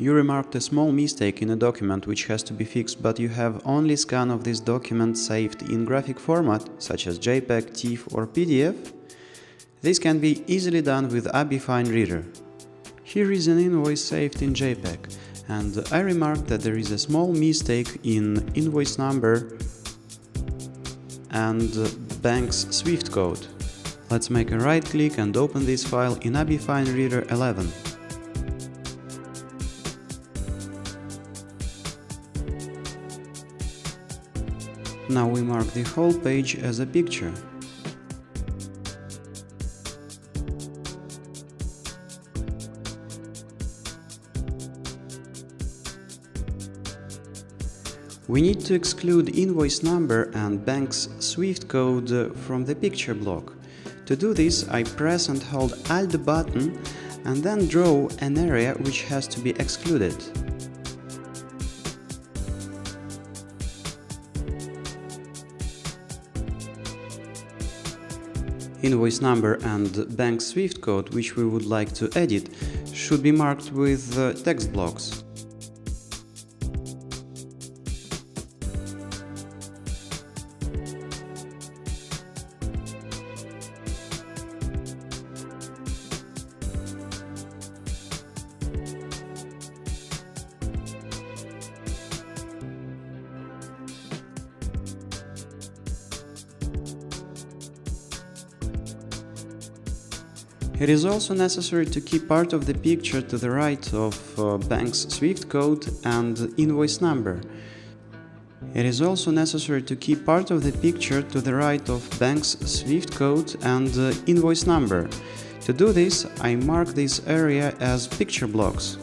You remarked a small mistake in a document which has to be fixed, but you have only scan of this document saved in graphic format, such as JPEG, TIFF or PDF. This can be easily done with ABBYY FineReader. Here is an invoice saved in JPEG, and I remarked that there is a small mistake in invoice number and bank's SWIFT code. Let's make a right click and open this file in ABBYY FineReader 11. Now we mark the whole page as a picture. We need to exclude invoice number and bank's SWIFT code from the picture block. To do this, I press and hold Alt button and then draw an area which has to be excluded. Invoice number and bank SWIFT code which we would like to edit should be marked with uh, text blocks. It is also necessary to keep part of the picture to the right of uh, bank's SWIFT code and invoice number. It is also necessary to keep part of the picture to the right of bank's SWIFT code and uh, invoice number. To do this, I mark this area as picture blocks.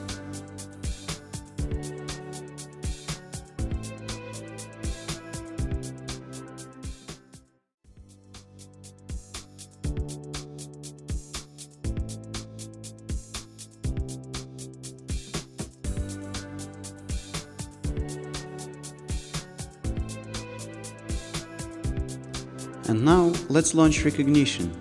And now let's launch recognition.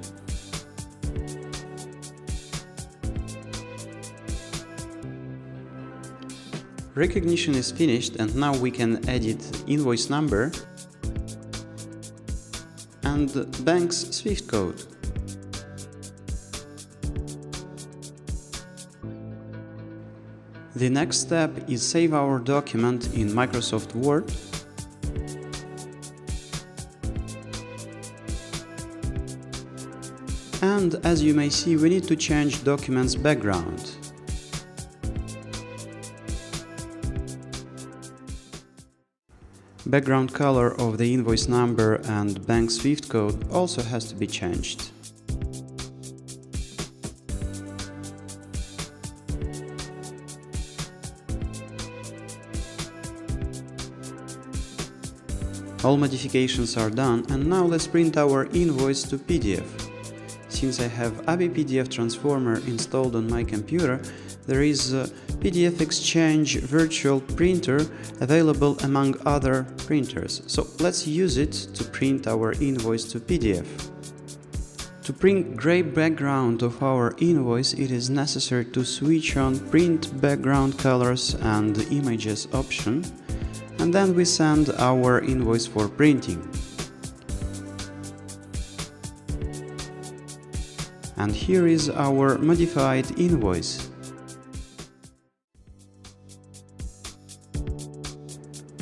Recognition is finished and now we can edit invoice number and bank's SWIFT code. The next step is save our document in Microsoft Word and as you may see we need to change documents background. Background color of the invoice number and bank SWIFT code also has to be changed. All modifications are done and now let's print our invoice to PDF. Since I have ABBYY PDF Transformer installed on my computer, there is a PDF-XChange virtual printer available among other printers. So let's use it to print our invoice to PDF. To print gray background of our invoice, it is necessary to switch on Print Background Colors and Images option, and then we send our invoice for printing. And here is our modified invoice.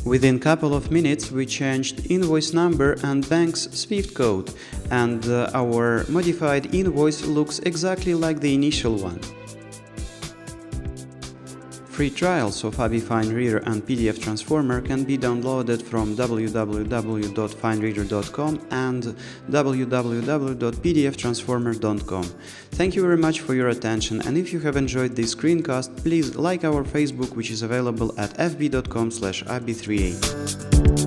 Within couple of minutes we changed invoice number and bank's SWIFT code and uh, our modified invoice looks exactly like the initial one. Free trials of ABBYY FineReader and PDF Transformer can be downloaded from www.finereader.com and www.pdftransformer.com. Thank you very much for your attention and if you have enjoyed this screencast, please like our Facebook which is available at fb.com slash abby38.